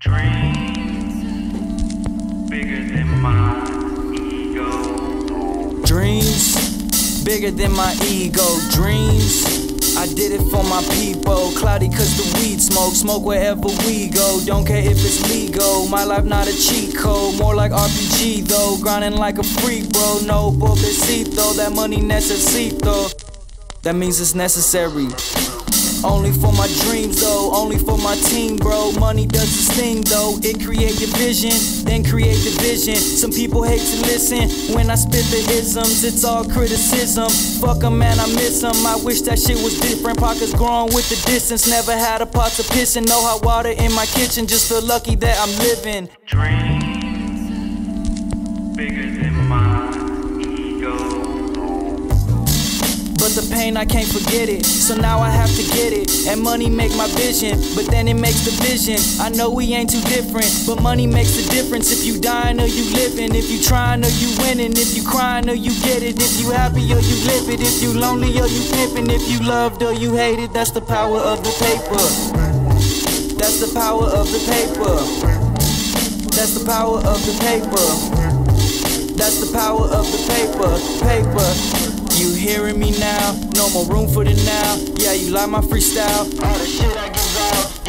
Dreams bigger than my ego. Dreams bigger than my ego. Dreams. I did it for my people. Cloudy cause the weed smoke. Smoke wherever we go. Don't care if it's legal. My life not a cheat code. More like RPG though. Grinding like a freak, bro. No pobrecito. That money necesito. That means it's necessary. Only for my dreams though, only for my team, bro. Money does its thing though. It create division, then create division. Some people hate to listen when I spit the isms. It's all criticism. Fuck 'em, man, I miss 'em. I wish that shit was different. Pockets growing with the distance. Never had a pot to piss in, no hot water in my kitchen. Just feel lucky that I'm living. Dreams bigger than my But the pain, I can't forget it. So now I have to get it. And money make my vision, but then it makes the vision. I know we ain't too different, but money makes the difference. If you dying or you living, if you trying or you winning, if you crying or you get it, if you happy or you live it, if you lonely or you pimping, if you loved or you hated, that's the power of the paper. That's the power of the paper. That's the power of the paper. That's the power of the paper, More room for the now. Yeah, you like my freestyle. All the shit I give out,